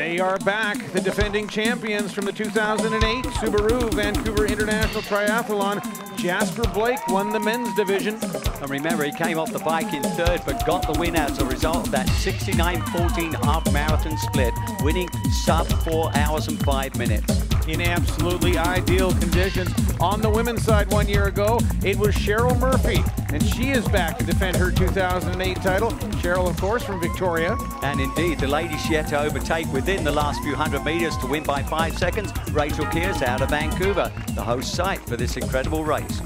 They are back, the defending champions from the 2008 Subaru Vancouver International Triathlon. Jasper Blake won the men's division. And remember, he came off the bike in third, but got the win as a result of that 69-14 half marathon split, winning sub four hours and five minutes in absolutely ideal conditions. On the women's side one year ago, it was Cheryl Murphy, and she is back to defend her 2008 title. Cheryl, of course, from Victoria. And indeed, the lady she had to overtake within the last few hundred metres to win by five seconds, Rachel Kears out of Vancouver, the host site for this incredible race.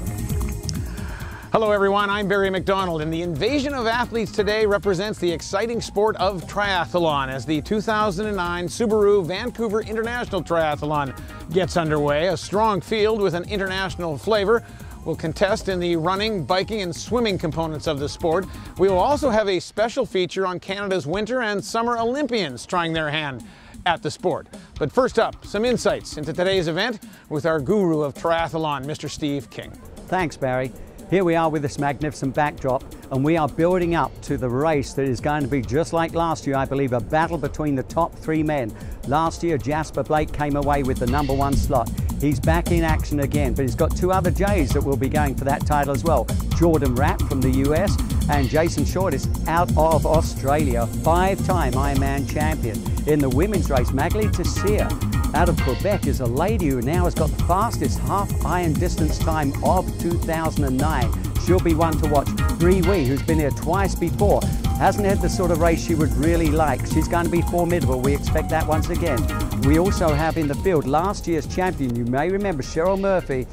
Hello everyone, I'm Barry McDonald and the invasion of athletes today represents the exciting sport of triathlon as the 2009 Subaru Vancouver International Triathlon gets underway. A strong field with an international flavor will contest in the running, biking and swimming components of the sport. We will also have a special feature on Canada's winter and summer Olympians trying their hand at the sport. But first up, some insights into today's event with our guru of triathlon, Mr. Steve King. Thanks, Barry. Here we are with this magnificent backdrop and we are building up to the race that is going to be just like last year, I believe, a battle between the top three men. Last year, Jasper Blake came away with the number one slot. He's back in action again, but he's got two other Jays that will be going for that title as well. Jordan Rapp from the US and Jason Shortis out of Australia, five-time Ironman champion. In the women's race, Magali Tisseyre out of Quebec is a lady who now has got the fastest half iron distance time of 2009. She'll be one to watch. Bree Wee, who's been here twice before, hasn't had the sort of race she would really like. She's going to be formidable. We expect that once again. We also have in the field last year's champion. You may remember Cheryl Murphy,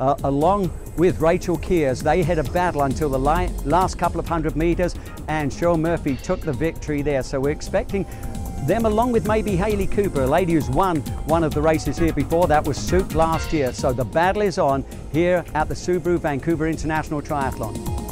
uh, along with Rachel Kears. They had a battle until the last couple of hundred meters, and Cheryl Murphy took the victory there. So we're expecting them along with maybe Haley Cooper, a lady who's won one of the races here before. That was Sooke last year. So the battle is on here at the Subaru Vancouver International Triathlon.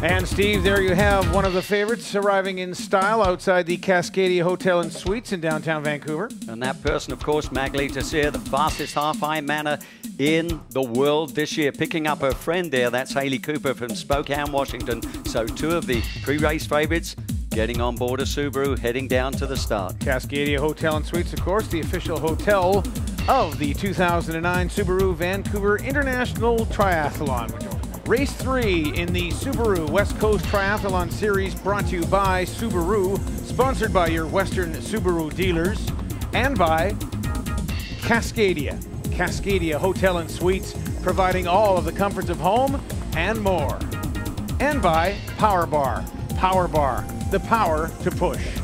And Steve, there you have one of the favorites arriving in style outside the Cascadia Hotel and Suites in downtown Vancouver. And that person, of course, Magali Tisseyre, the fastest half Ironmaner in the world this year, picking up her friend there. That's Haley Cooper from Spokane, Washington. So two of the pre-race favorites getting on board a Subaru, heading down to the start. Cascadia Hotel and Suites, of course, the official hotel of the 2009 Subaru Vancouver International Triathlon. Race three in the Subaru West Coast Triathlon Series brought to you by Subaru, sponsored by your Western Subaru dealers, and by Cascadia. Cascadia Hotel and Suites, providing all of the comforts of home and more. And by Power Bar. Power Bar, the power to push.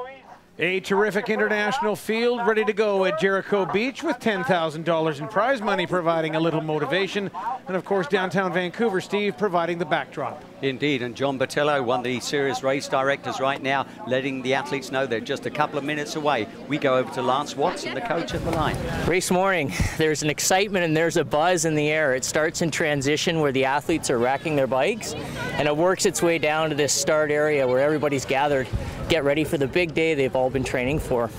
please? A terrific international field ready to go at Jericho Beach with $10,000 in prize money providing a little motivation. And of course, downtown Vancouver, Steve, providing the backdrop. Indeed, and John Botello, one of the serious race directors right now, letting the athletes know they're just a couple of minutes away. We go over to Lance Watson, the coach at the line. Race morning, there's an excitement and there's a buzz in the air. It starts in transition where the athletes are racking their bikes, and it works its way down to this start area where everybody's gathered get ready for the big day they've all been training for.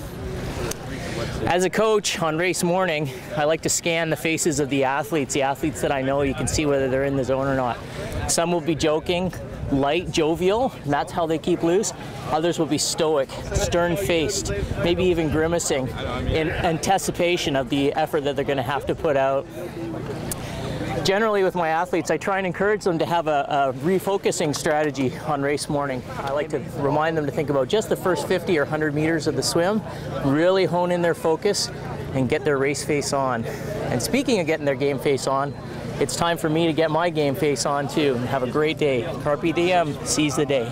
As a coach on race morning, I like to scan the faces of the athletes, the athletes that I know you can see whether they're in the zone or not. Some will be joking, light, jovial, that's how they keep loose. Others will be stoic, stern-faced, maybe even grimacing in anticipation of the effort that they're going to have to put out generally with my athletes, I try and encourage them to have a, a, refocusing strategy on race morning. I like to remind them to think about just the first 50 or 100 meters of the swim, really hone in their focus and get their race face on. And speaking of getting their game face on, it's time for me to get my game face on too and have a great day. Carpe diem, seize the day.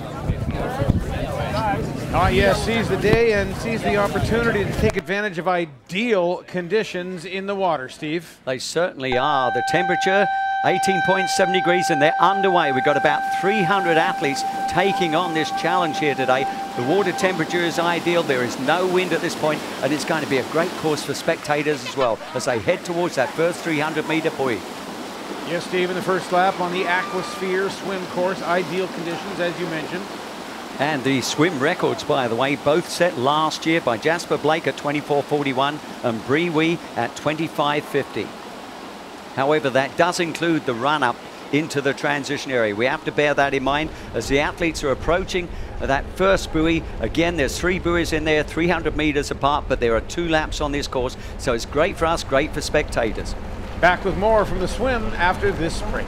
Ah, yes, seize the day and seize the opportunity to take advantage of ideal conditions in the water, Steve. They certainly are. The temperature 18.7 degrees and they're underway. We've got about 300 athletes taking on this challenge here today. The water temperature is ideal. There is no wind at this point and it's going to be a great course for spectators as well as they head towards that first 300 meter buoy. Yes, Steve, in the first lap on the Aquasphere swim course, ideal conditions as you mentioned. And the swim records, by the way, both set last year by Jasper Blake at 24.41 and Bree Wee at 25.50. However, that does include the run-up into the transition area. We have to bear that in mind as the athletes are approaching that first buoy. Again, there's three buoys in there, 300 meters apart, but there are two laps on this course. So it's great for us, great for spectators. Back with more from the swim after this break.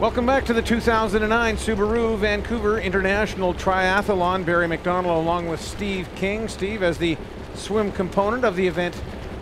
Welcome back to the 2009 Subaru Vancouver International Triathlon. Barry McDonald along with Steve King. Steve, as the swim component of the event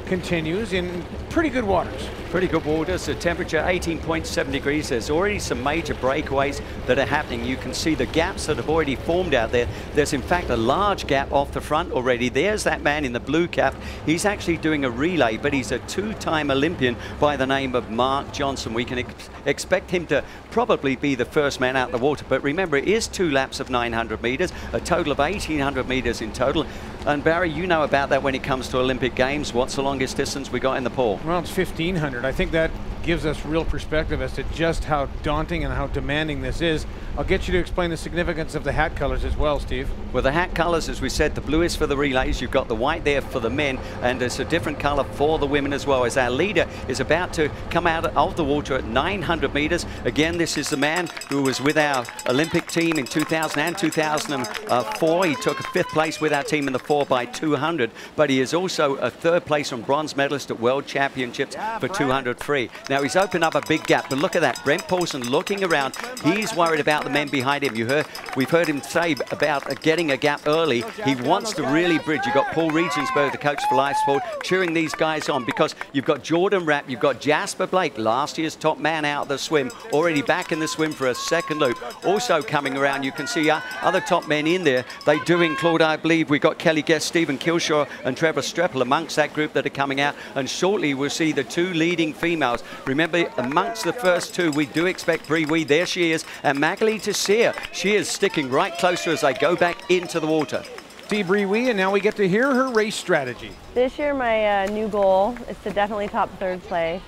continues in pretty good waters. Pretty good waters. The temperature 18.7 degrees. There's already some major breakaways that are happening. You can see the gaps that have already formed out there. There's in fact a large gap off the front already. There's that man in the blue cap. He's actually doing a relay, but he's a two-time Olympian by the name of Mark Johnson. We can ex expect him to probably be the first man out the water. But remember, it is two laps of 900 meters, a total of 1,800 meters in total. And Barry, you know about that when it comes to Olympic Games. What's the longest distance we got in the pool? Well, it's 1,500. I think that gives us real perspective as to just how daunting and how demanding this is. I'll get you to explain the significance of the hat colors as well, Steve. Well, the hat colors, as we said, the blue is for the relays. You've got the white there for the men, and it's a different color for the women as well. As our leader is about to come out of the water at 900 meters. Again, this is the man who was with our Olympic team in 2000 and 2004. Uh, he took a fifth place with our team in the 4 by 200, but he is also a third place and bronze medalist at World Championships for 200 free. Now, he's opened up a big gap, but look at that. Brent Poulsen looking around. He's worried about the men behind him. You heard, we've heard him say about getting a gap early. He wants to really bridge. You've got Paul Regensburg, the coach for Lifesport, cheering these guys on because you've got Jordan Rapp, you've got Jasper Blake, last year's top man out of the swim, already back in the swim for a second loop. Also coming around, you can see uh, other top men in there. They do include, I believe, we've got Kelly Guest, Stephen Kilshaw, and Trevor Streppel amongst that group that are coming out. And shortly we'll see the two leading females. Remember, amongst the first two, we do expect Bree Wee. There she is. And Magali Tisseyre, she is sticking right closer as they go back into the water. Steve Bree Wee, and now we get to hear her race strategy. This year, my uh, new goal is to definitely top third place.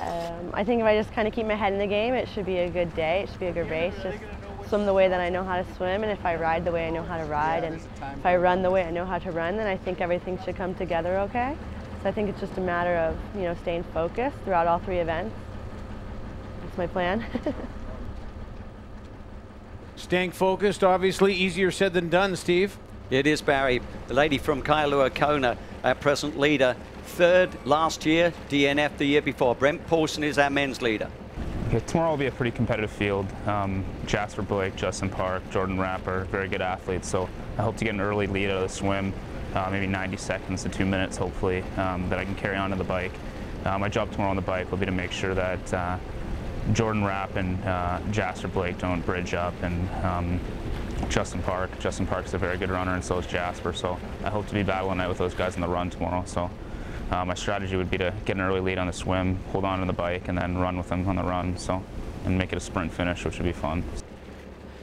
Um, I think if I just kind of keep my head in the game, it should be a good day. It should be a good race. Just swim the way that I know how to swim, and if I ride the way I know how to ride, and if I run the way I know how to run, then I think everything should come together okay. So I think it's just a matter of you know staying focused throughout all three events. That's my plan. Staying focused, obviously easier said than done, Steve. It is Barry, the lady from Kailua Kona, our present leader. Third last year, DNF the year before. Brent Poulsen is our men's leader. Yeah, tomorrow will be a pretty competitive field. Um, Jasper Blake, Justin Park, Jordan Rapper, very good athletes. So I hope to get an early lead out of the swim, uh, maybe 90 seconds to two minutes, hopefully, um, that I can carry on to the bike. Uh, my job tomorrow on the bike will be to make sure that uh, Jordan Rapp and uh, Jasper Blake don't bridge up, and um, Justin Park. Justin Park's a very good runner, and so is Jasper. So I hope to be battling out with those guys in the run tomorrow. So uh, my strategy would be to get an early lead on the swim, hold on to the bike, and then run with them on the run. So and make it a sprint finish, which would be fun.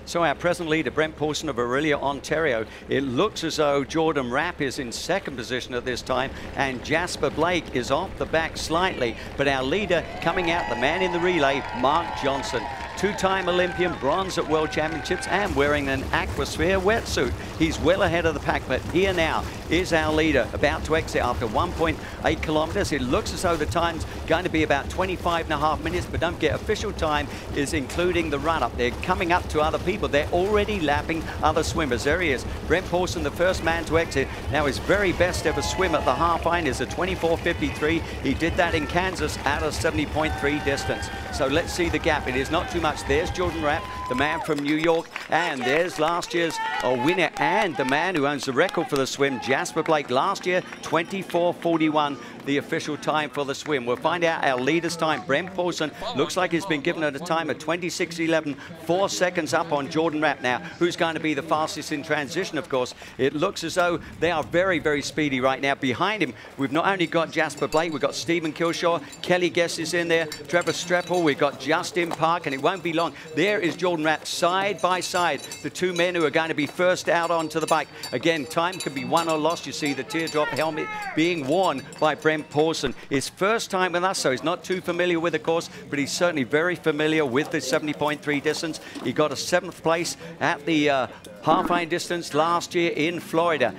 So our present leader, Brent Poulsen of Orillia, Ontario, it looks as though Jordan Rapp is in second position at this time and Jasper Blake is off the back slightly. But our leader coming out, the man in the relay, Mark Johnson. Two-time Olympian, bronze at World Championships, and wearing an Aquasphere wetsuit. He's well ahead of the pack, but here now is our leader, about to exit after 1.8 kilometers. It looks as though the time's going to be about 25 and a half minutes, but don't forget, official time is including the run-up. They're coming up to other people. They're already lapping other swimmers. There he is, Brent Poulsen, the first man to exit. Now his very best ever swim at the half line is a 24.53. He did that in Kansas at a 70.3 distance. So let's see the gap. It is not too much. There's Jordan Rapp, the man from New York, and there's last year's winner and the man who owns the record for the swim, Jasper Blake. Last year, 24.41 the official time for the swim. We'll find out our leader's time. Brent Poulsen looks like he's been given at a time of 26.11, four seconds up on Jordan Rapp now, who's going to be the fastest in transition, of course. It looks as though they are very, very speedy right now. Behind him, we've not only got Jasper Blake, we've got Stephen Kilshaw, Kelly Guest is in there, Trevor Streppel, we've got Justin Park, and it won't be long. There is Jordan Rapp side by side, the two men who are going to be first out onto the bike. Again, time can be won or lost. You see the teardrop helmet being worn by Brent Poulsen. His first time with us, so he's not too familiar with the course, but he's certainly very familiar with the 70.3 distance. He got a seventh place at the uh, half iron distance last year in Florida.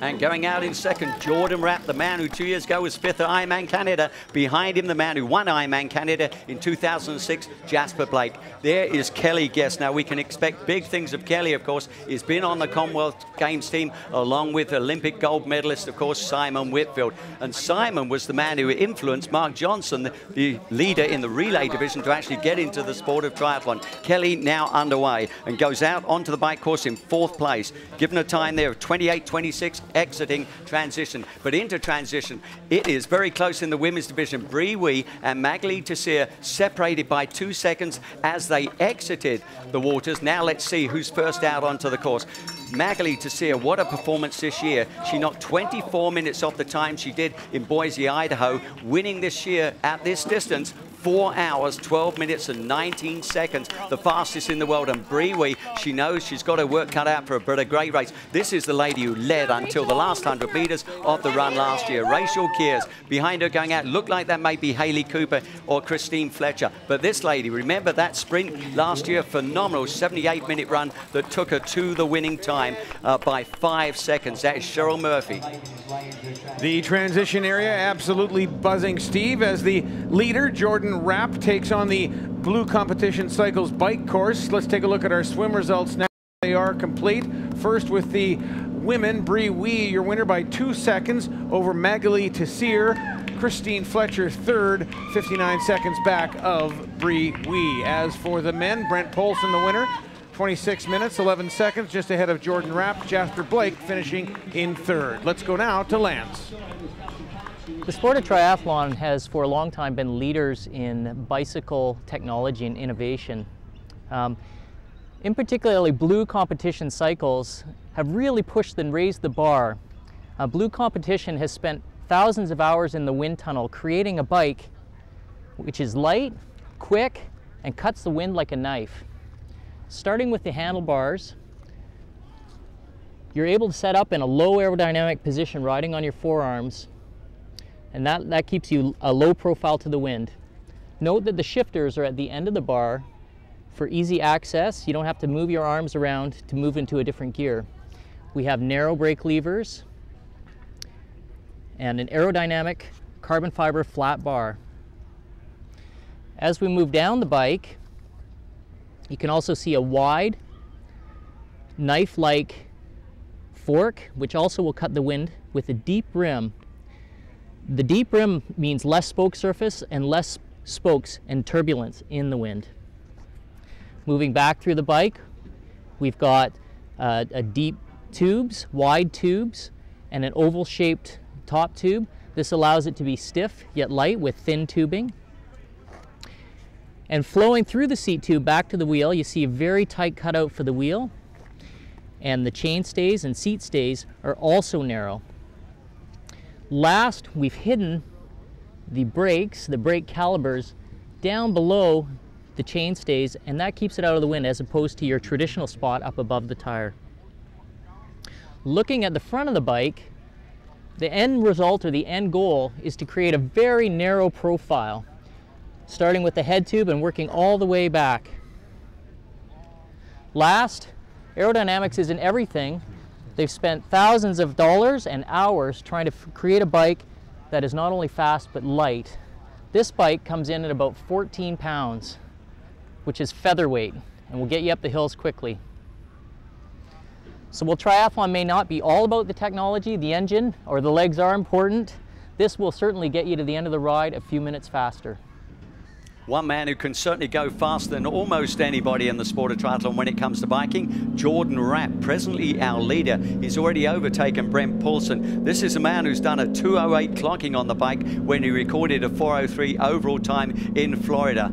And going out in second, Jordan Rapp, the man who two years ago was fifth at Ironman Canada. Behind him, the man who won Ironman Canada in 2006, Jasper Blake. There is Kelly Guest. Now, we can expect big things of Kelly, of course. He's been on the Commonwealth Games team along with Olympic gold medalist, of course, Simon Whitfield. And Simon was the man who influenced Mark Johnson, the leader in the relay division, to actually get into the sport of triathlon. Kelly now underway and goes out onto the bike course in fourth place, given a time there of 28.26 exiting transition. But into transition, it is very close in the women's division. Bree Wee and Magali Tisseyre separated by two seconds as they exited the waters. Now let's see who's first out onto the course. Magali Tisseyre, what a performance this year. She knocked 24 minutes off the time she did in Boise, Idaho, winning this year at this distance 4 hours, 12 minutes and 19 seconds, the fastest in the world. And Bree Wee, she knows she's got her work cut out for her, but a great race. This is the lady who led until the last 100 metres of the run last year. Rachel Kears behind her going out. Looked like that may be Haley Cooper or Christine Fletcher. But this lady, remember that sprint last year, phenomenal 78 minute run that took her to the winning time uh, by five seconds. That is Cheryl Murphy. The transition area absolutely buzzing, Steve, as the leader, Jordan Rapp takes on the Blue Competition Cycles bike course. Let's take a look at our swim results now. They are complete. First with the women, Bree Wee, your winner by two seconds over Magali Tisseyre. Christine Fletcher third, 59 seconds back of Bree Wee. As for the men, Brent Poulsen the winner, 26 minutes, 11 seconds, just ahead of Jordan Rapp. Jasper Blake finishing in third. Let's go now to Lance. The sport of triathlon has for a long time been leaders in bicycle technology and innovation. Um, in particularly blue competition cycles have really pushed and raised the bar. Uh, blue competition has spent thousands of hours in the wind tunnel creating a bike which is light, quick, and cuts the wind like a knife. Starting with the handlebars, you're able to set up in a low aerodynamic position riding on your forearms and that, that keeps you a low profile to the wind. Note that the shifters are at the end of the bar for easy access. You don't have to move your arms around to move into a different gear. We have narrow brake levers and an aerodynamic carbon fiber flat bar. As we move down the bike, you can also see a wide knife-like fork, which also will cut the wind with a deep rim the deep rim means less spoke surface and less spokes and turbulence in the wind. Moving back through the bike, we've got uh, a deep tubes, wide tubes, and an oval shaped top tube. This allows it to be stiff yet light with thin tubing. And flowing through the seat tube back to the wheel, you see a very tight cutout for the wheel. And the chain stays and seat stays are also narrow. Last, we've hidden the brakes, the brake calipers, down below the chain stays, and that keeps it out of the wind as opposed to your traditional spot up above the tire. Looking at the front of the bike, the end result or the end goal is to create a very narrow profile. starting with the head tube and working all the way back. Last, aerodynamics isn't everything. They've spent thousands of dollars and hours trying to create a bike that is not only fast but light. This bike comes in at about 14 pounds, which is featherweight, and will get you up the hills quickly. So while triathlon may not be all about the technology, the engine, or the legs are important, this will certainly get you to the end of the ride a few minutes faster. One man who can certainly go faster than almost anybody in the sport of triathlon when it comes to biking, Jordan Rapp, presently our leader. He's already overtaken Brent Poulsen. This is a man who's done a 208 clocking on the bike when he recorded a 403 overall time in Florida.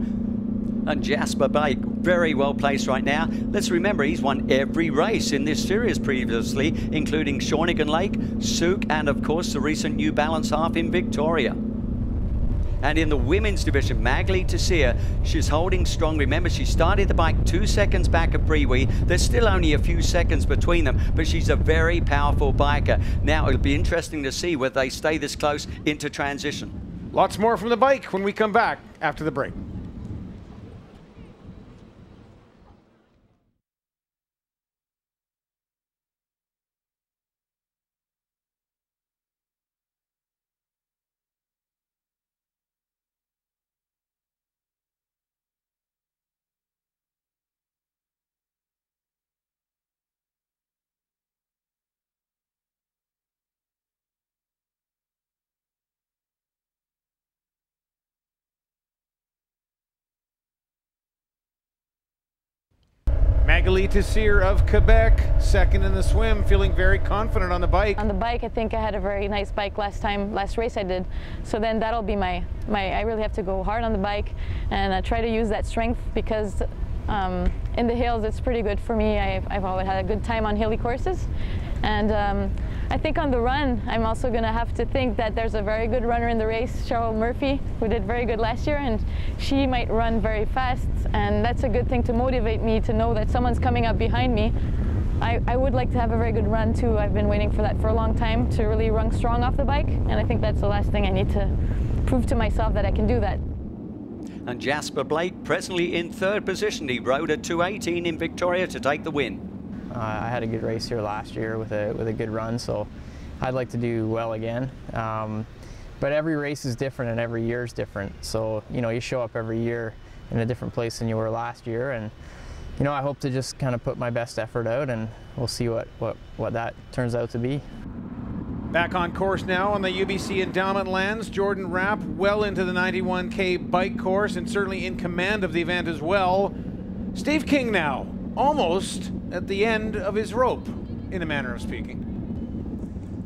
And Jasper Blake, very well placed right now. Let's remember he's won every race in this series previously, including Shawnigan Lake, Sooke, and of course the recent New Balance half in Victoria. And in the women's division, Magali Tisseyre, she's holding strong. Remember, she started the bike two seconds back of Bree Wee. There's still only a few seconds between them, but she's a very powerful biker. Now, it'll be interesting to see whether they stay this close into transition. Lots more from the bike when we come back after the break. Magali Tisseyre of Quebec, second in the swim, feeling very confident on the bike. On the bike, I think I had a very nice bike last time, last race I did. So then that'll be my, my I really have to go hard on the bike and I try to use that strength because um, in the hills it's pretty good for me. I've, I've always had a good time on hilly courses. And um, I think on the run, I'm also going to have to think that there's a very good runner in the race, Cheryl Murphy, who did very good last year, and she might run very fast, and that's a good thing to motivate me to know that someone's coming up behind me. I, I would like to have a very good run too. I've been waiting for that for a long time to really run strong off the bike, and I think that's the last thing I need to prove to myself that I can do that. And Jasper Blake presently in third position. He rode a 218 in Victoria to take the win. Uh, I had a good race here last year with a with a good run, so I'd like to do well again. Um, but every race is different and every year is different. So you know you show up every year in a different place than you were last year, and you know I hope to just kind of put my best effort out, and we'll see what what what that turns out to be. Back on course now on the UBC Endowment lands. Jordan Rapp well into the 91K bike course and certainly in command of the event as well. Steve King now, almost at the end of his rope, in a manner of speaking.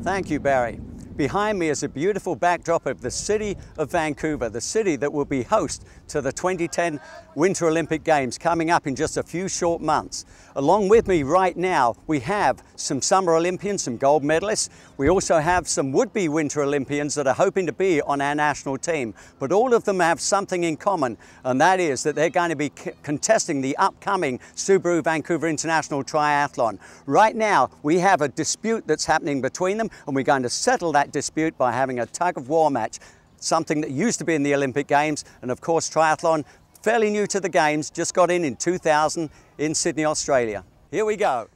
Thank you, Barry. Behind me is a beautiful backdrop of the city of Vancouver, the city that will be host to the 2010 Winter Olympic Games coming up in just a few short months. Along with me right now, we have some Summer Olympians, some gold medalists. We also have some would-be Winter Olympians that are hoping to be on our national team. But all of them have something in common, and that is that they're going to be contesting the upcoming Subaru Vancouver International Triathlon. Right now, we have a dispute that's happening between them, and we're going to settle that dispute by having a tug of war match something that used to be in the Olympic Games, and of course triathlon, fairly new to the Games, just got in in 2000 in Sydney, Australia. Here we go.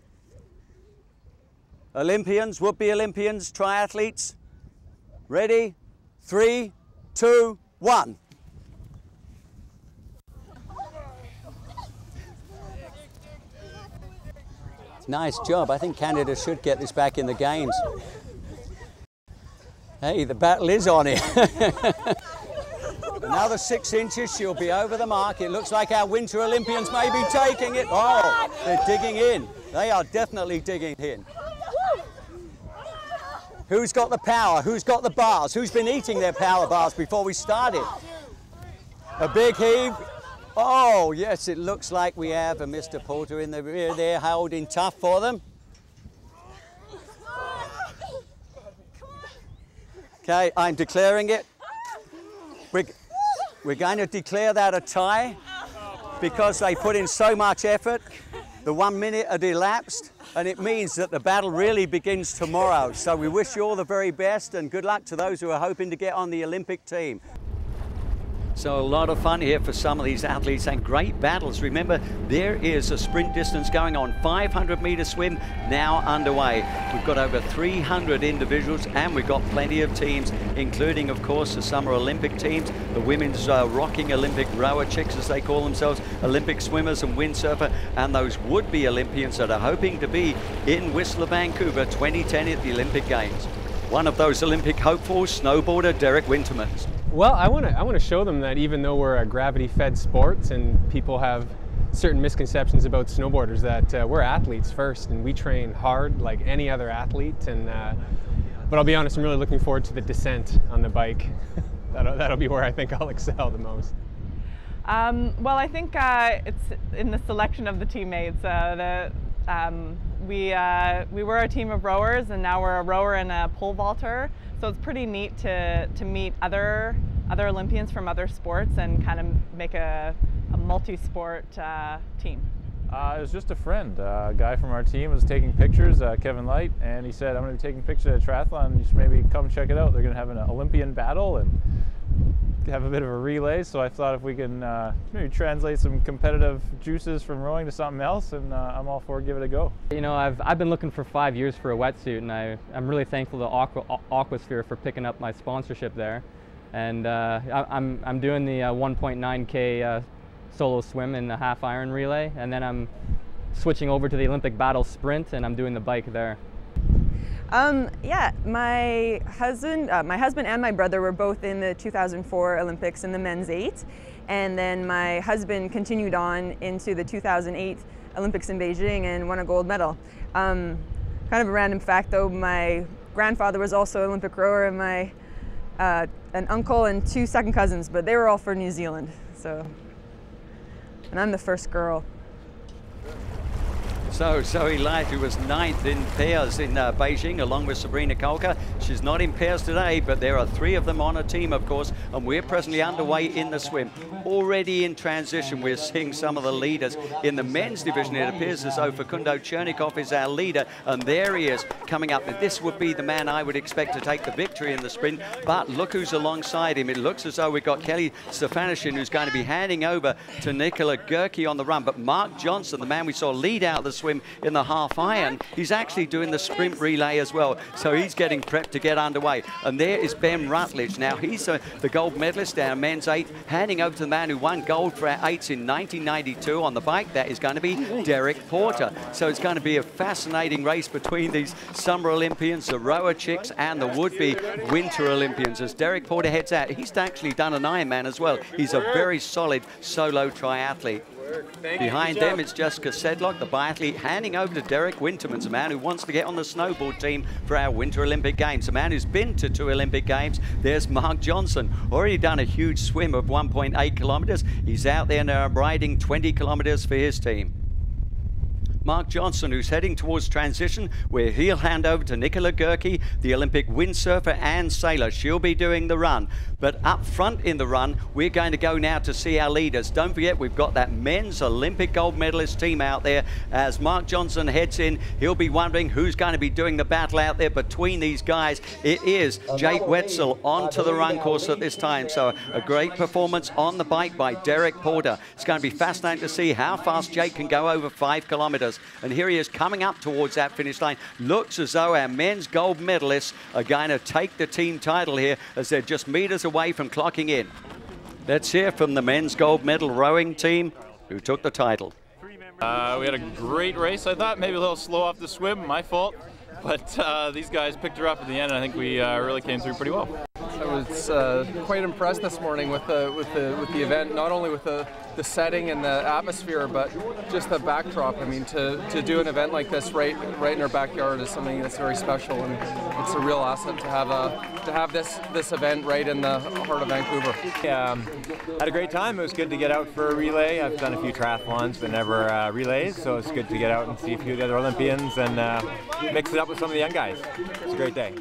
Olympians, would-be Olympians, triathletes, ready? Three, two, one. Nice job. I think Canada should get this back in the Games. Hey, the battle is on here. Another six inches, she'll be over the mark. It looks like our Winter Olympians may be taking it. Oh, they're digging in. They are definitely digging in. Who's got the power? Who's got the bars? Who's been eating their power bars before we started? A big heave. Oh, yes, it looks like we have a Mr. Porter in the rear there holding tough for them. Okay, I'm declaring it. We're, we're going to declare that a tie because they put in so much effort. The one minute had elapsed and it means that the battle really begins tomorrow. So we wish you all the very best and good luck to those who are hoping to get on the Olympic team. So a lot of fun here for some of these athletes and great battles. Remember, there is a sprint distance going on, 500 meter swim now underway. We've got over 300 individuals and we've got plenty of teams, including, of course, the Summer Olympic teams, the women's uh, rocking Olympic rower chicks, as they call themselves, Olympic swimmers and windsurfer, and those would-be Olympians that are hoping to be in Whistler, Vancouver 2010 at the Olympic Games. One of those Olympic hopefuls, snowboarder Derek Wintermans. Well, I want to I want to show them that even though we're a gravity-fed sport and people have certain misconceptions about snowboarders, that uh, we're athletes first and we train hard like any other athlete. And uh, but I'll be honest, I'm really looking forward to the descent on the bike. that'll that'll be where I think I'll excel the most. Um, well, I think uh, it's in the selection of the teammates. Uh, the um, we, uh, we were a team of rowers and now we're a rower and a pole vaulter. So it's pretty neat to, to meet other, other Olympians from other sports and kind of make a, a multi-sport uh, team. Uh, it was just a friend. Uh, a guy from our team was taking pictures, uh, Kevin Light, and he said, I'm going to be taking pictures at a triathlon. You should maybe come check it out. They're going to have an Olympian battle. and have a bit of a relay, so I thought if we can uh, maybe translate some competitive juices from rowing to something else, and uh, I'm all for give it a go. You know, I've, I've been looking for five years for a wetsuit, and I, I'm really thankful to Aqua, Aquasphere for picking up my sponsorship there. And uh, I, I'm, I'm doing the 1.9K uh, uh, solo swim in the half iron relay, and then I'm switching over to the Olympic battle sprint, and I'm doing the bike there. Um, yeah, my husband, uh, my husband and my brother were both in the 2004 Olympics in the men's eight, and then my husband continued on into the 2008 Olympics in Beijing and won a gold medal. Um, kind of a random fact though, my grandfather was also an Olympic rower, and my uh, an uncle and two second cousins, but they were all for New Zealand. So, and I'm the first girl. So Zoe Light, who was ninth in pairs in uh, Beijing, along with Sabrina Kolker. She's not in pairs today, but there are three of them on a team, of course, and we're presently underway in the swim. Already in transition, we're seeing some of the leaders. In the men's division, it appears as though Facundo Chernikov is our leader, and there he is coming up. This would be the man I would expect to take the victory in the sprint, but look who's alongside him. It looks as though we've got Kelly Stefanyshyn, who's going to be handing over to Nikola Girke on the run, but Mark Johnson, the man we saw lead out the swim in the half iron, he's actually doing the sprint relay as well. So he's getting prepped to get underway. And there is Ben Rutledge. Now he's uh, the gold medalist our men's eight, handing over to the man who won gold for our eights in 1992 on the bike. That is going to be Derek Porter. So it's going to be a fascinating race between these summer Olympians, the rower chicks, and the would-be winter Olympians. As Derek Porter heads out, he's actually done an Ironman as well. He's a very solid solo triathlete. Behind them, it's Jessica Sedlock, the biathlete, handing over to Derek Wintermans, a man who wants to get on the snowboard team for our Winter Olympic Games, a man who's been to two Olympic Games. There's Mark Johnson, already done a huge swim of 1.8 kilometres. He's out there now riding 20 kilometres for his team. Mark Johnson, who's heading towards transition, where he'll hand over to Nikola Girke, the Olympic windsurfer and sailor. She'll be doing the run. But up front in the run, we're going to go now to see our leaders. Don't forget, we've got that men's Olympic gold medalist team out there. As Mark Johnson heads in, he'll be wondering who's going to be doing the battle out there between these guys. It is Jake Wetzel onto the run course at this time. So a great performance on the bike by Derek Porter. It's going to be fascinating to see how fast Jake can go over five kilometres. And here he is coming up towards that finish line. Looks as though our men's gold medalists are going to take the team title here as they're just meters away from clocking in. Let's hear from the men's gold medal rowing team who took the title. Uh, we had a great race. I thought maybe a little slow off the swim, my fault. But uh, these guys picked her up at the end, and I think we uh, really came through pretty well. I was uh, quite impressed this morning with the with the with the event, not only with the the setting and the atmosphere, but just the backdrop. I mean, to, to do an event like this right right in our backyard is something that's very special, and it's a real asset to have a to have this this event right in the heart of Vancouver. Yeah, um, had a great time. It was good to get out for a relay. I've done a few triathlons, but never uh, relays, so it's good to get out and see a few of the other Olympians and uh, mix it up with some of the young guys. It's a great day.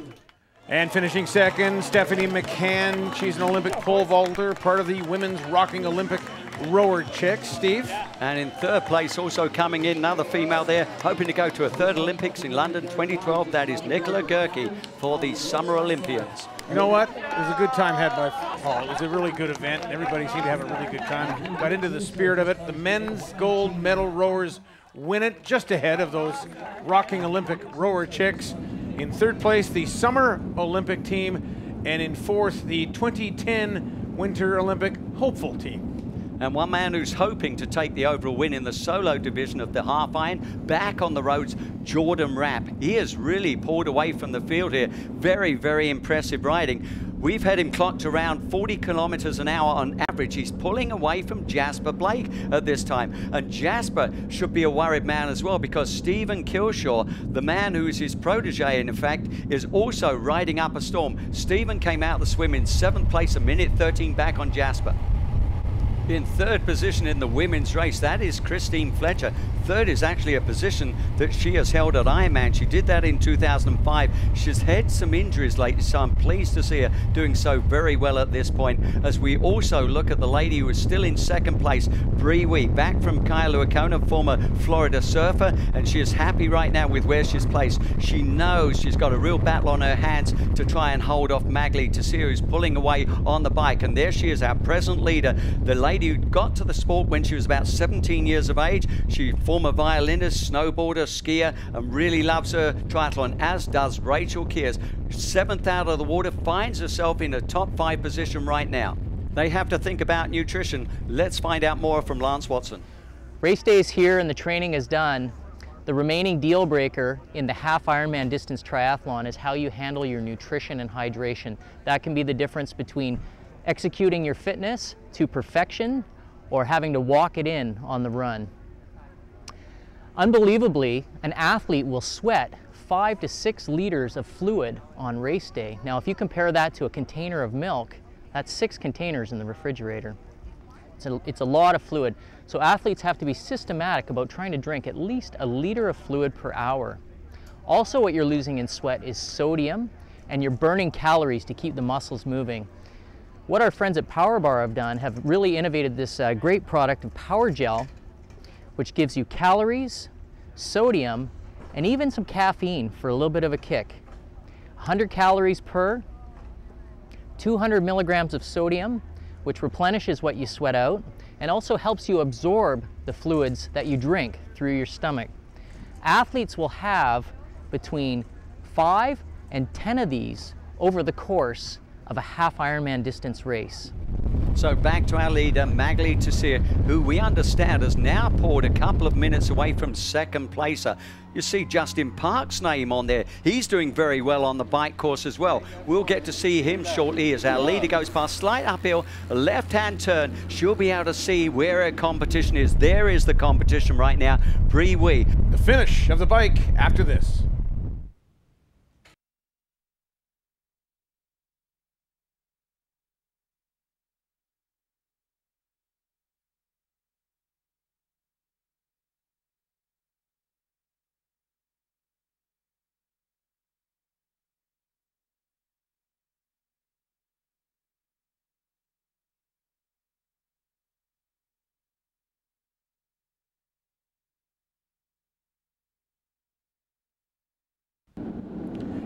And finishing second, Stephanie McCann. She's an Olympic pole vaulter, part of the women's rocking Olympic rower chicks. Steve? And in third place, also coming in, another female there, hoping to go to a third Olympics in London 2012. That is Nikola Girke for the Summer Olympians. You know what? It was a good time had by Paul. It was a really good event. Everybody seemed to have a really good time. Got into the spirit of it. The men's gold medal rowers win it just ahead of those rocking Olympic rower chicks. In third place, the Summer Olympic team, and in fourth, the 2010 Winter Olympic hopeful team. And one man who's hoping to take the overall win in the solo division of the half iron, back on the roads, Jordan Rapp. He has really pulled away from the field here. Very, very impressive riding. We've had him clocked around 40 kilometers an hour on average. He's pulling away from Jasper Blake at this time. And Jasper should be a worried man as well because Stephen Kilshaw, the man who is his protege, in fact, is also riding up a storm. Stephen came out the swim in seventh place, a minute 13 back on Jasper. In third position in the women's race, that is Christine Fletcher. Third is actually a position that she has held at Ironman. She did that in 2005. She's had some injuries lately, so I'm pleased to see her doing so very well at this point. As we also look at the lady who is still in second place, Bree Wee, back from Kailua Kona, former Florida surfer, and she is happy right now with where she's placed. She knows she's got a real battle on her hands to try and hold off Magali Tisseyre who's pulling away on the bike. And there she is, our present leader, the lady who got to the sport when she was about 17 years of age. She former violinist, snowboarder, skier, and really loves her triathlon, as does Rachel Kears. Seventh out of the water, finds herself in a top five position right now. They have to think about nutrition. Let's find out more from Lance Watson. Race day is here and the training is done. The remaining deal breaker in the half Ironman distance triathlon is how you handle your nutrition and hydration. That can be the difference between executing your fitness to perfection or having to walk it in on the run. Unbelievably, an athlete will sweat five to six liters of fluid on race day. Now, if you compare that to a container of milk, that's six containers in the refrigerator. It's a, it's a lot of fluid. So athletes have to be systematic about trying to drink at least a liter of fluid per hour. Also, what you're losing in sweat is sodium, and you're burning calories to keep the muscles moving. What our friends at PowerBar have done have really innovated this uh, great product of Power Gel which gives you calories, sodium, and even some caffeine for a little bit of a kick. 100 calories per, 200 milligrams of sodium, which replenishes what you sweat out, and also helps you absorb the fluids that you drink through your stomach. Athletes will have between five and 10 of these over the course of a half Ironman distance race. So back to our leader, Magali Tisseyre, who we understand has now pulled a couple of minutes away from second placer. You see Justin Park's name on there. He's doing very well on the bike course as well. We'll get to see him shortly as our leader goes past slight uphill, a left-hand turn. She'll be able to see where her competition is. There is the competition right now. Bree Wee. The finish of the bike after this.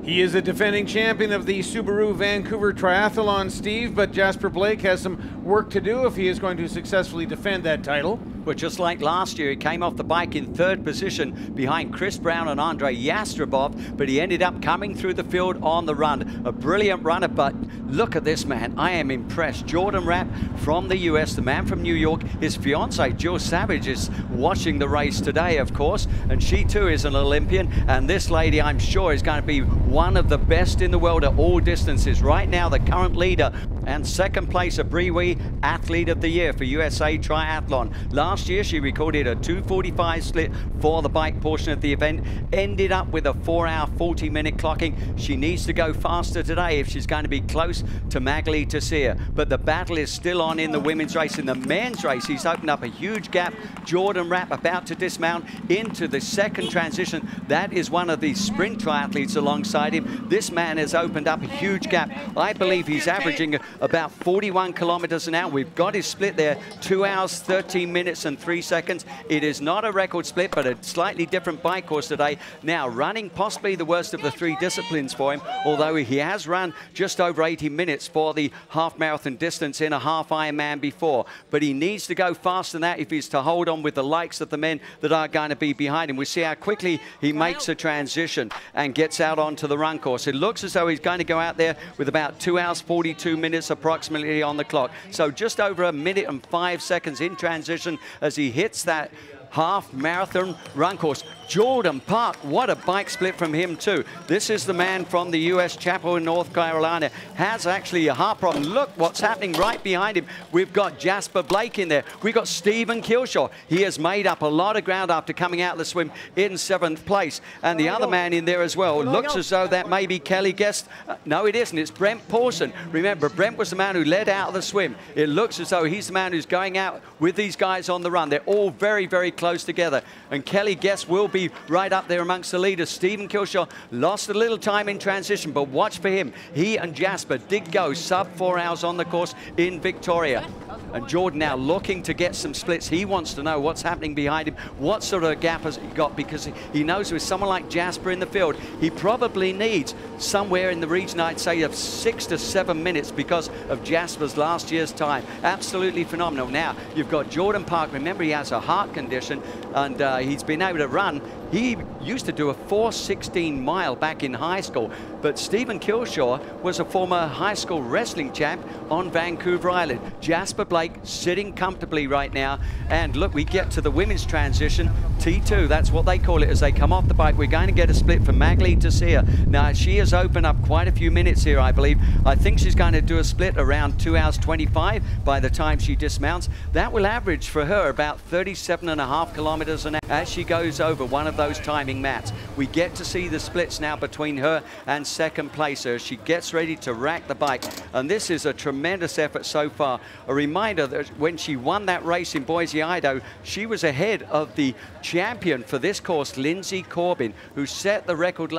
He is a defending champion of the Subaru Vancouver Triathlon, Steve, but Jasper Blake has some work to do if he is going to successfully defend that title. But just like last year, he came off the bike in third position behind Chris Brown and Andrei Yastrabov, but he ended up coming through the field on the run. A brilliant runner, but look at this man. I am impressed. Jordan Rapp from the US, the man from New York. His fiancee Jill Savage, is watching the race today, of course, and she too is an Olympian. And this lady, I'm sure, is going to be one of the best in the world at all distances. Right now, the current leader and second place, a Bree Wee Athlete of the Year for USA Triathlon. Last year, she recorded a 245 split for the bike portion of the event, ended up with a 4 hour 40 minute clocking. She needs to go faster today if she's going to be close to Magali Tisseyre. But the battle is still on in the women's race. In the men's race, he's opened up a huge gap. Jordan Rapp about to dismount into the second transition. That is one of the sprint triathletes alongside him. This man has opened up a huge gap. I believe he's averaging about 41 kilometers an hour. We've got his split there, 2 hours, 13 minutes and three seconds. It is not a record split, but a slightly different bike course today. Now, running possibly the worst of the three disciplines for him, although he has run just over 80 minutes for the half marathon distance in a half Ironman before. But he needs to go faster than that if he's to hold on with the likes of the men that are going to be behind him. We see how quickly he makes a transition and gets out onto the run course. It looks as though he's going to go out there with about 2 hours 42 minutes approximately on the clock. So just over a minute and five seconds in transition as he hits that half marathon run course. Jordan Park, what a bike split from him too. This is the man from the US Chapel in North Carolina. Has actually a heart problem. Look what's happening right behind him. We've got Jasper Blake in there. We've got Stephen Kilshaw. He has made up a lot of ground after coming out of the swim in seventh place. And the other man in there as well. Looks as though that may be Kelly Guest. Uh, no, it isn't. It's Brent Poulsen. Remember, Brent was the man who led out of the swim. It looks as though he's the man who's going out with these guys on the run. They're all very, very close together. And Kelly Guest will be right up there amongst the leaders. Stephen Kilshaw lost a little time in transition, but watch for him. He and Jasper did go sub four hours on the course in Victoria. And Jordan now looking to get some splits. He wants to know what's happening behind him, what sort of gap has he got, because he knows with someone like Jasper in the field, he probably needs somewhere in the region, I'd say, of six to seven minutes because of Jasper's last year's time. Absolutely phenomenal. Now, you've got Jordan Park. Remember, he has a heart condition, and uh, he's been able to run he used to do a 416 mile back in high school, but Stephen Kilshaw was a former high school wrestling champ on Vancouver Island. Jasper Blake sitting comfortably right now. And look, we get to the women's transition, T2, that's what they call it as they come off the bike. We're going to get a split from Magali Sia. Now, she has opened up quite a few minutes here, I believe. I think she's going to do a split around 2 hours 25 by the time she dismounts. That will average for her about 37 and a half kilometers an hour as she goes over one of those timing mats. We get to see the splits now between her and second placer. She gets ready to rack the bike. And this is a tremendous effort so far. A reminder that when she won that race in Boise, Idaho, she was ahead of the champion for this course, Lindsay Corbin, who set the record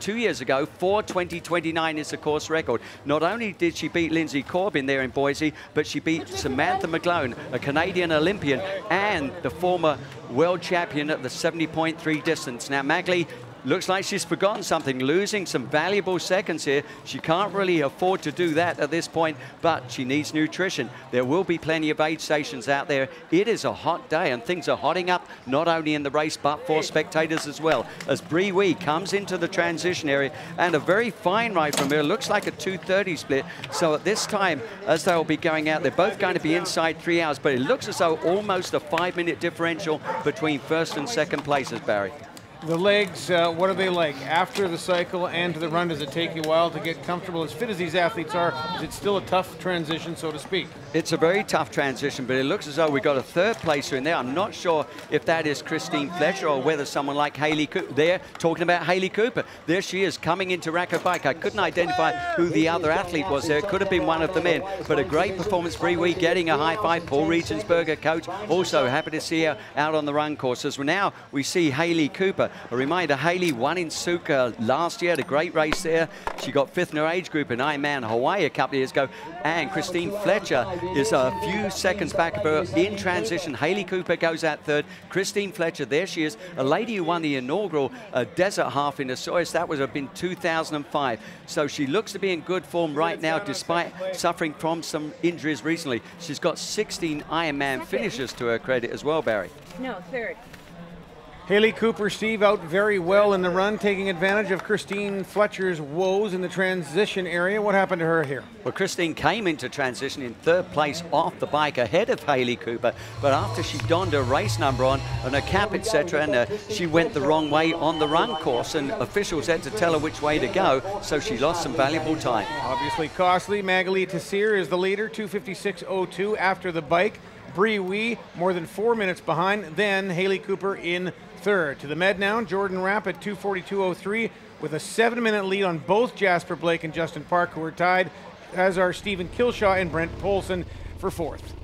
two years ago. 420.29 is the course record. Not only did she beat Lindsay Corbin there in Boise, but she beat Samantha McGlone, a Canadian Olympian, and the former world champion at the 70.3 distance. Now, Magali Looks like she's forgotten something, losing some valuable seconds here. She can't really afford to do that at this point, but she needs nutrition. There will be plenty of aid stations out there. It is a hot day, and things are hotting up, not only in the race, but for spectators as well. As Bree Wee comes into the transition area, and a very fine ride from her. Looks like a 230 split. So at this time, as they'll be going out, they're both going to be inside three hours, but it looks as though almost a five-minute differential between first and second places, Barry. The legs, uh, what are they like after the cycle and to the run? Does it take you a while to get comfortable? As fit as these athletes are, is it still a tough transition, so to speak? It's a very tough transition, but it looks as though we've got a third placer in there. I'm not sure if that is Christine Fletcher or whether someone like Haley Cooper. Talking about Haley Cooper. There she is coming into Racco Bike. I couldn't identify who the other athlete was there. It could have been one of the men, but a great performance. Bree Wee getting a high five. Paul Regensburg, coach, also happy to see her out on the run courses. Now we see Haley Cooper. A reminder, Haley won in Sooke last year, had a great race there. She got fifth in her age group in Ironman Hawaii a couple of years ago. And Christine Fletcher is a few seconds back of her in transition. Haley Cooper goes out third. Christine Fletcher, there she is, a lady who won the inaugural uh, desert half in Osoyoos. That was in 2005. So she looks to be in good form right now, despite suffering from some injuries recently. She's got 16 Ironman finishes to her credit as well, Barry. No, third. Haley Cooper, Steve, out very well in the run, taking advantage of Christine Fletcher's woes in the transition area. What happened to her here? Well, Christine came into transition in third place off the bike ahead of Haley Cooper, but after she donned her race number on and her cap, etc., and uh, she went the wrong way on the run course, and officials had to tell her which way to go, so she lost some valuable time. Obviously costly. Magali Tisseyre is the leader, 256.02 after the bike. Bree Wee more than four minutes behind. Then Haley Cooper in third. To the med now, Jordan Rapp at 242.03 with a seven minute lead on both Jasper Blake and Justin Park, who are tied, as are Stephen Kilshaw and Brent Poulsen for fourth.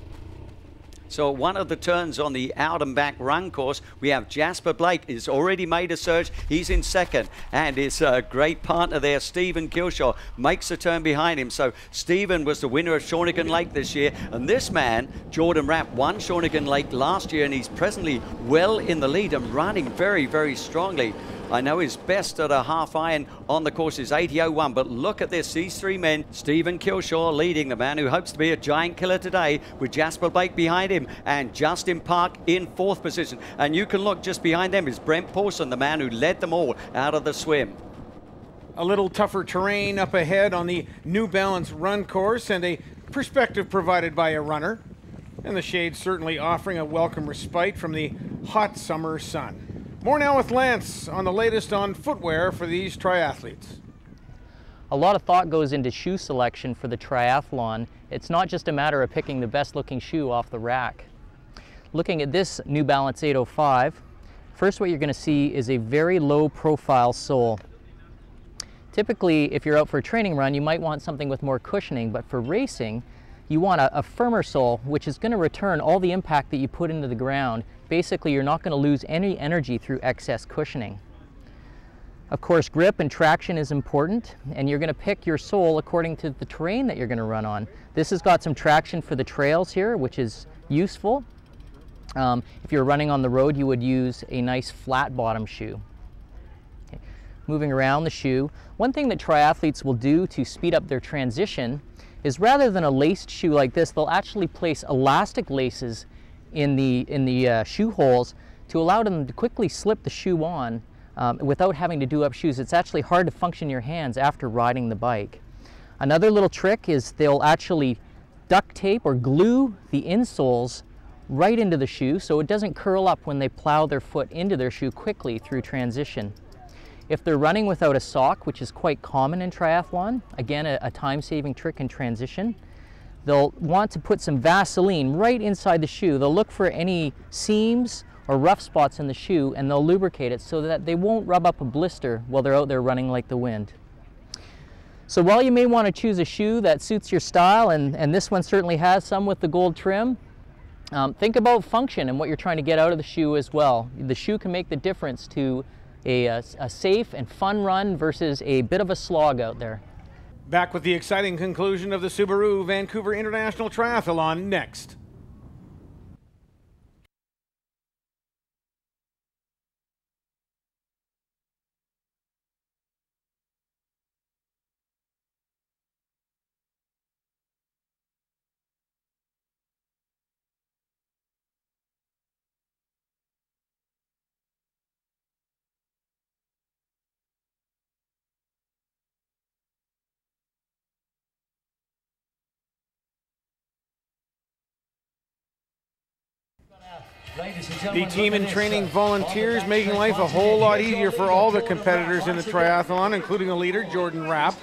So one of the turns on the out and back run course, we have Jasper Blake is already made a surge. He's in second, and his uh, great partner there, Stephen Kilshaw, makes a turn behind him. So Stephen was the winner of Shawnigan Lake this year, and this man, Jordan Rapp, won Shawnigan Lake last year, and he's presently well in the lead and running very, very strongly. I know his best at a half iron on the course is 80.01, but look at this. These three men, Stephen Kilshaw leading, the man who hopes to be a giant killer today, with Jasper Blake behind him and Justin Park in fourth position. And you can look just behind them is Brent Poulsen, the man who led them all out of the swim. A little tougher terrain up ahead on the New Balance run course and a perspective provided by a runner. And the shade certainly offering a welcome respite from the hot summer sun. More now with Lance on the latest on footwear for these triathletes. A lot of thought goes into shoe selection for the triathlon. It's not just a matter of picking the best looking shoe off the rack. Looking at this New Balance 805, first what you're going to see is a very low profile sole. Typically, if you're out for a training run, you might want something with more cushioning, but for racing, you want a, a firmer sole, which is going to return all the impact that you put into the ground. Basically, you're not going to lose any energy through excess cushioning. Of course, grip and traction is important, and you're going to pick your sole according to the terrain that you're going to run on. This has got some traction for the trails here, which is useful. Um, if you're running on the road, you would use a nice flat bottom shoe. Okay. Moving around the shoe, one thing that triathletes will do to speed up their transition is rather than a laced shoe like this, they'll actually place elastic laces in the, in the uh, shoe holes to allow them to quickly slip the shoe on um, without having to do up shoes. It's actually hard to function your hands after riding the bike. Another little trick is they'll actually duct tape or glue the insoles right into the shoe so it doesn't curl up when they plow their foot into their shoe quickly through transition. If they're running without a sock, which is quite common in triathlon, again, a, a time-saving trick in transition, they'll want to put some Vaseline right inside the shoe. They'll look for any seams or rough spots in the shoe and they'll lubricate it so that they won't rub up a blister while they're out there running like the wind. So while you may want to choose a shoe that suits your style, and, and this one certainly has some with the gold trim, um, think about function and what you're trying to get out of the shoe as well. The shoe can make the difference to a, a, a safe and fun run versus a bit of a slog out there. Back with the exciting conclusion of the Subaru Vancouver International Triathlon next. The team and training volunteers making life a whole lot easier for all the competitors in the triathlon, including the leader, Jordan Rapp.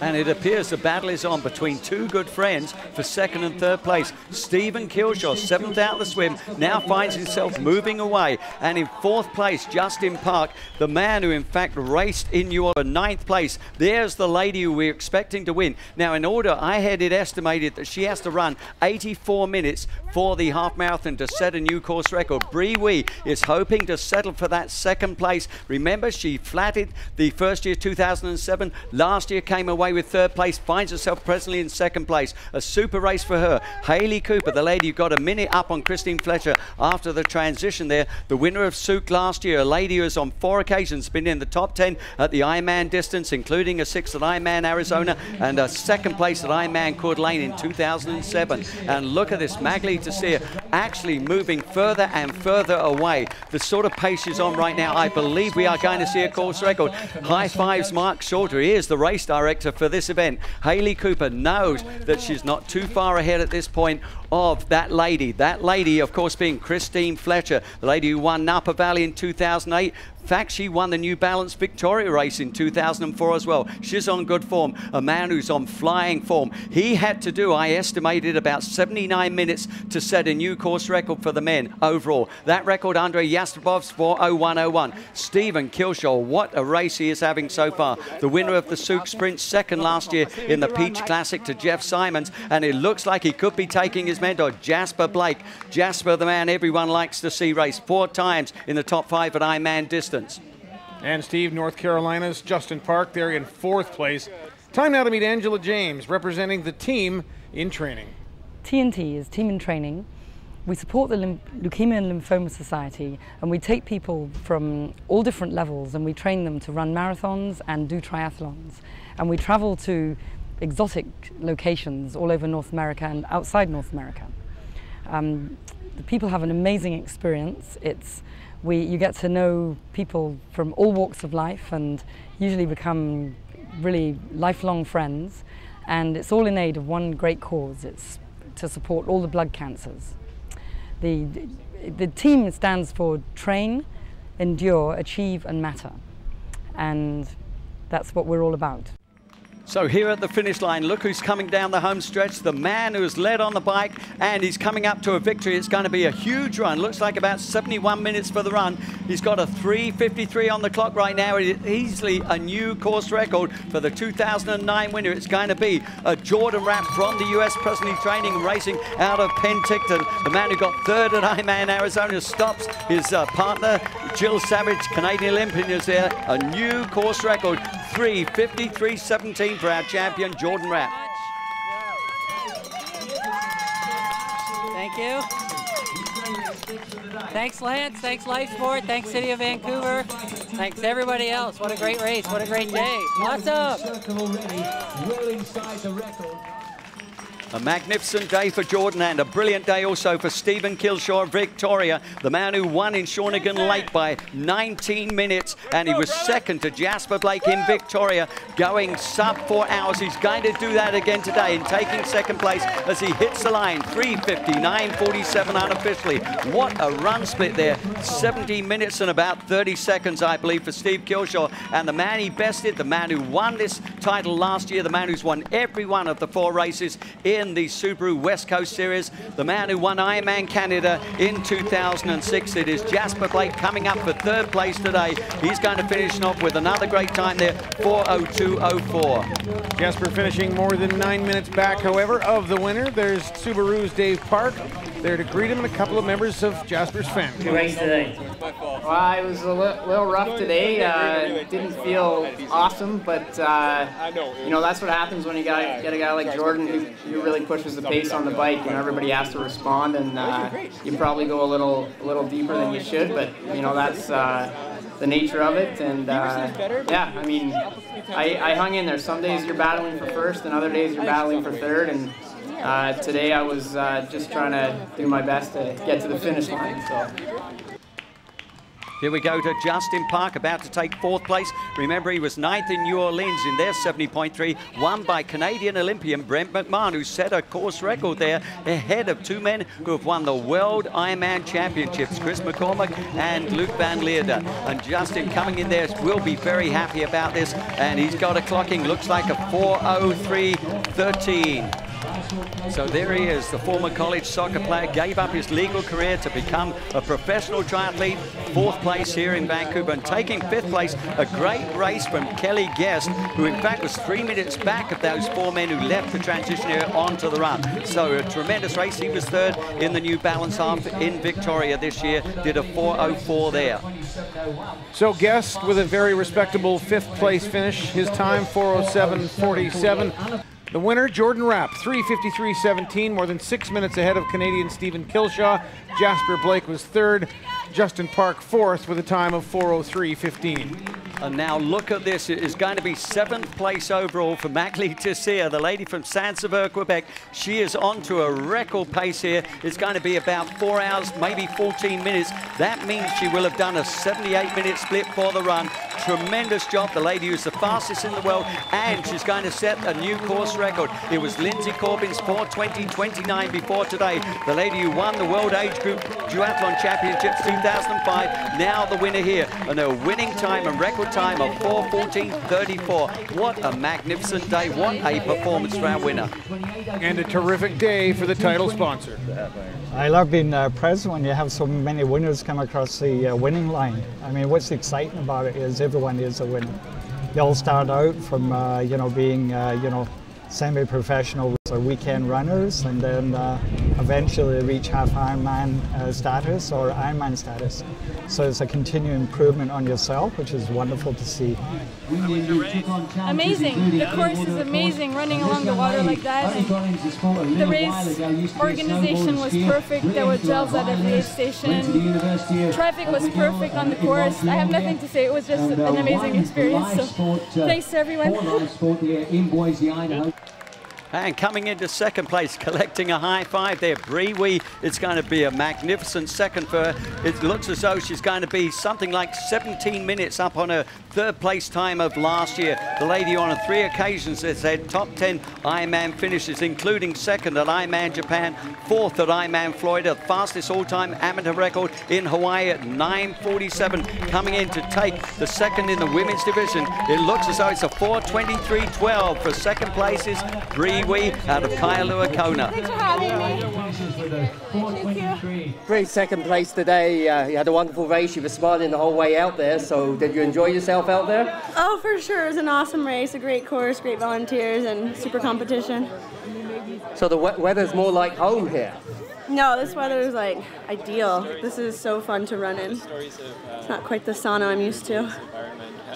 And it appears the battle is on between two good friends for second and third place. Stephen Kilshaw, seventh out of the swim, now finds himself moving away. And in fourth place, Justin Park, the man who in fact raced in New Orleans, ninth place. There's the lady who we're expecting to win. Now, in order, I had it estimated that she has to run 84 minutes for the half marathon to set a new course record. Bree Wee is hoping to settle for that second place. Remember, she flatted the first year 2007. Last year came away with third place, finds herself presently in second place. A super race for her. Haley Cooper, the lady who got a minute up on Christine Fletcher after the transition there. The winner of Sooke last year, a lady who has on four occasions been in the top 10 at the Ironman distance, including a sixth at Ironman Arizona and a second place at Ironman Coeur d'Alene in 2007. And look at this, Magali Tisseyre actually moving further and further away. The sort of pace she's on right now, I believe we are going to see a course record. High fives, Mark Shorter. He is the race director for this event. Hayley Cooper knows that she's not too far ahead at this point of that lady. That lady, of course, being Christine Fletcher, the lady who won Napa Valley in 2008. In fact, she won the New Balance Victoria race in 2004 as well. She's on good form. A man who's on flying form. He had to do, I estimated, about 79 minutes to set a new course record for the men overall. That record, Andre Yastrebov's 40101. Stephen Kilshaw, what a race he is having so far. The winner of the Sooke Sprint, second last year in the Peach Classic to Jeff Symonds, and it looks like he could be taking his mentor, Jasper Blake. Jasper, the man everyone likes to see race four times in the top five at Ironman distance. And Steve, North Carolina's Justin Park, there in fourth place. Time now to meet Angela James, representing the team in training. TNT is Team in Training. We support the Lym Leukemia and Lymphoma Society and we take people from all different levels and we train them to run marathons and do triathlons. And we travel to exotic locations all over North America and outside North America. Um, the people have an amazing experience. It's, we, you get to know people from all walks of life and usually become really lifelong friends. And it's all in aid of one great cause. It's to support all the blood cancers. The, the team stands for train, endure, achieve and matter. And that's what we're all about. So here at the finish line, look who's coming down the home stretch. The man who's led on the bike and he's coming up to a victory. It's going to be a huge run. Looks like about 71 minutes for the run. He's got a 3.53 on the clock right now. It is easily a new course record for the 2009 winner. It's going to be a Jordan Rapp from the US presently training racing out of Penticton. The man who got third at Ironman Arizona stops his uh, partner Jill Savage, Canadian Olympian is there. A new course record, 3.53.17 for our champion, Jordan Rapp. Thank you. Thanks, Lance. Thanks, Lifesport. Thanks, City of Vancouver. Thanks, everybody else. What a great race. What a great day. Awesome. A magnificent day for Jordan and a brilliant day also for Stephen Kilshaw of Victoria, the man who won in Shawnigan Lake by 19 minutes and he was second to Jasper Blake in Victoria, going sub four hours. He's going to do that again today in taking second place as he hits the line, 359.47 unofficially. What a run split there, 17 minutes and about 30 seconds, I believe, for Steve Kilshaw. And the man he bested, the man who won this title last year, the man who's won every one of the four races in in the Subaru West Coast Series. The man who won Ironman Canada in 2006. It is Jasper Blake coming up for third place today. He's going to finish off with another great time there, 402.04. Jasper finishing more than nine minutes back, however, of the winner. There's Subaru's Dave Park there to greet him and a couple of members of Jasper's family. Good race today. Well, it was a li little rough today. Uh, didn't feel awesome, but uh, you know that's what happens when you got get a guy like Jordan who, who really pushes the pace on the bike. You know everybody has to respond, and uh, you probably go a little a little deeper than you should. But you know that's uh, the nature of it. And uh, yeah, I mean, I, I hung in there. Some days you're battling for first, and other days you're battling for third. And uh, today I was uh, just trying to do my best to get to the finish line. So. Here we go to Justin Park, about to take fourth place. Remember, he was ninth in New Orleans in their 70.3, won by Canadian Olympian Brent McMahon, who set a course record there ahead of two men who have won the World Ironman Championships, Chris McCormack and Luc Van Lierde. And Justin coming in there will be very happy about this, and he's got a clocking, looks like a 403.13. So there he is, the former college soccer player, gave up his legal career to become a professional triathlete, fourth place here in Vancouver, and taking fifth place, a great race from Kelly Guest, who in fact was three minutes back of those four men who left the transition area onto the run. So a tremendous race. He was third in the New Balance half in Victoria this year, did a 4.04 there. So Guest with a very respectable fifth place finish, his time 407.47. The winner, Jordan Rapp, 353.17, more than six minutes ahead of Canadian Stephen Kilshaw. Jasper Blake was third. Justin Park fourth with a time of 403.15. And now look at this. It is going to be seventh place overall for Magali Tisseyre, the lady from Saint-Sauveur, Quebec. She is on to a record pace here. It's going to be about four hours, maybe 14 minutes. That means she will have done a 78-minute split for the run. Tremendous job. The lady who's the fastest in the world, and she's going to set a new course record. It was Lindsay Corbin's 420.29 before today. The lady who won the World Age Group Duathlon Championships 2005, now the winner here. And her winning time and record time of 4.14.34. What a magnificent day. What a performance for our winner. And a terrific day for the title sponsor. I love being uh, present when you have so many winners come across the uh, winning line. I mean, what's exciting about it is everyone is a winner. They all start out from, uh, you know, being, uh, you know, semi-professional or weekend runners and then uh, eventually reach half Ironman uh, status or Ironman status. So it's a continued improvement on yourself, which is wonderful to see. Amazing. The course is amazing, running along the water like that. And the race organization was perfect. There were gels at every aid station. Traffic was perfect on the course. I have nothing to say. It was just an amazing experience. So thanks to everyone. And coming into second place, collecting a high five there, Bree Wee. It's going to be a magnificent second for her. It looks as though she's going to be something like 17 minutes up on her third place time of last year. The lady on three occasions has had top 10 Ironman finishes, including second at Ironman Japan, fourth at Ironman Florida, fastest all-time amateur record in Hawaii at 9.47, coming in to take the second in the women's division. It looks as though it's a 4.23.12 for second places, Bree Wee out of Kailua Kona. Thanks for having me. Great second place today. Uh, you had a wonderful race. You were smiling the whole way out there. So did you enjoy yourself out there? Oh, for sure. It was an awesome race, a great course, great volunteers, and super competition. So the we- weather's more like home here. No, this weather is like ideal. This is so fun to run in. It's not quite the sauna I'm used to.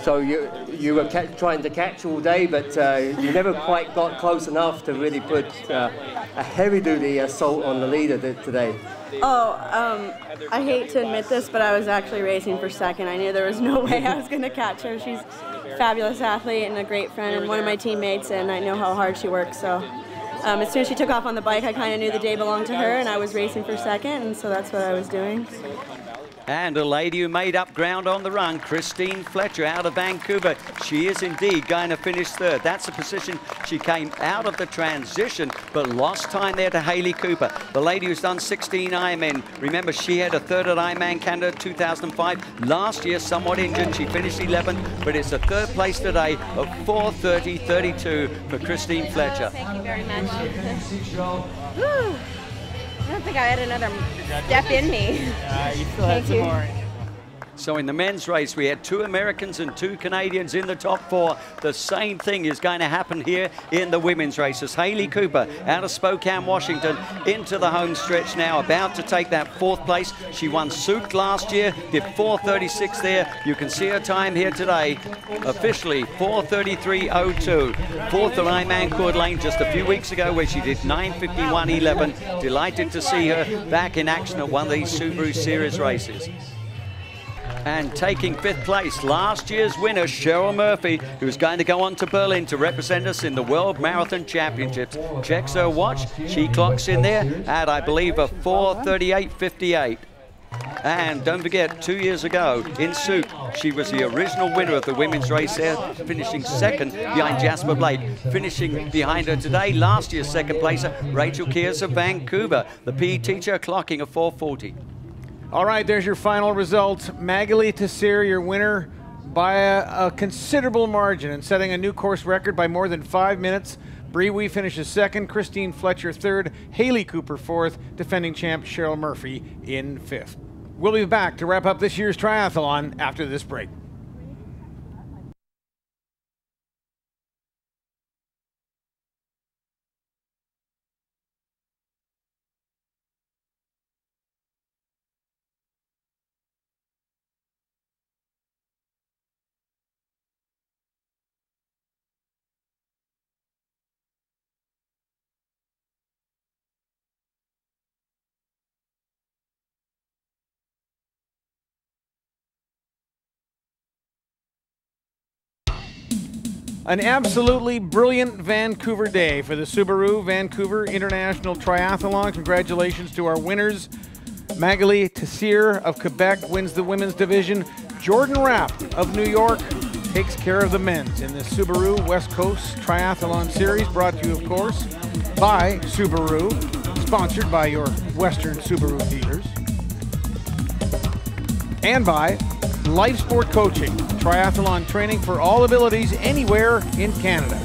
So you you were trying to catch all day, but uh, you never quite got close enough to really put uh, a heavy-duty assault on the leader today. Oh, um, I hate to admit this, but I was actually racing for second. I knew there was no way I was going to catch her. She's a fabulous athlete and a great friend and one of my teammates, and I know how hard she works. So um, as soon as she took off on the bike, I kind of knew the day belonged to her, and I was racing for second, and so that's what I was doing. And a lady who made up ground on the run, Christine Fletcher out of Vancouver. She is indeed going to finish third. That's the position she came out of the transition, but lost time there to Haley Cooper. The lady who's done 16 Ironman. Remember, she had a third at Ironman Canada 2005. Last year, somewhat injured. She finished 11th, but it's a third place today of 4.30.32 for Christine Fletcher. Thank you very much. I don't think I had another step in me. you still had Thank some you. more. So in the men's race, we had two Americans and two Canadians in the top four. The same thing is going to happen here in the women's races. Haley Cooper out of Spokane, Washington, into the home stretch now, about to take that fourth place. She won Sooke last year, did 4.36 there. You can see her time here today, officially 4.33.02. Fourth at Ironman Coeur Lane just a few weeks ago where she did 9.51.11. Delighted to see her back in action at one of these Subaru Series races. And taking fifth place, last year's winner, Cheryl Murphy, who's going to go on to Berlin to represent us in the World Marathon Championships. Checks her watch. She clocks in there at, I believe, a 4.38.58. And don't forget, two years ago in Sooke, she was the original winner of the women's race there, finishing second behind Jasper Blake. Finishing behind her today, last year's second placer, Rachel Kears of Vancouver. The PE teacher clocking a 440. All right, there's your final results. Magali Tisseyre, your winner by a, a, considerable margin and setting a new course record by more than five minutes. Bree Wee finishes second, Christine Fletcher third, Haley Cooper fourth, defending champ Cheryl Murphy in fifth. We'll be back to wrap up this year's triathlon after this break. An absolutely brilliant Vancouver day for the Subaru Vancouver International Triathlon. Congratulations to our winners. Magali Tisseyre of Quebec wins the women's division. Jordan Rapp of New York takes care of the men's in the Subaru West Coast Triathlon Series, brought to you, of course, by Subaru, sponsored by your Western Subaru dealers, and by Lifesport Coaching, triathlon training for all abilities anywhere in Canada,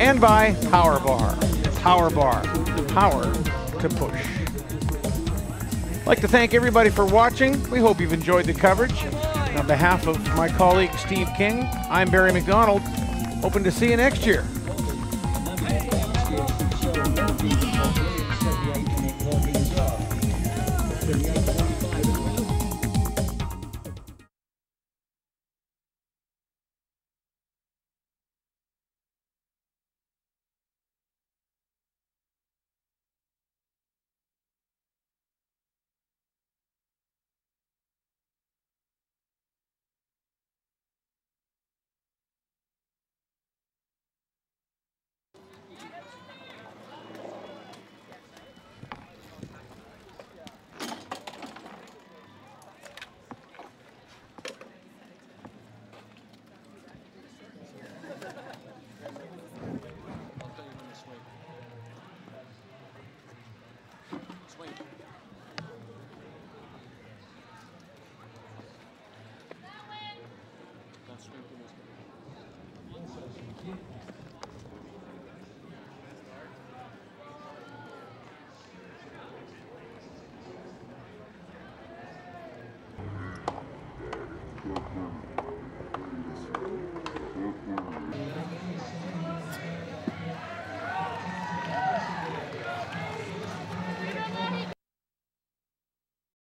and by Power Bar, Power Bar, power to push. I'd like to thank everybody for watching. We hope you've enjoyed the coverage. On behalf of my colleague Steve King, I'm Barry McDonald. Hoping to see you next year.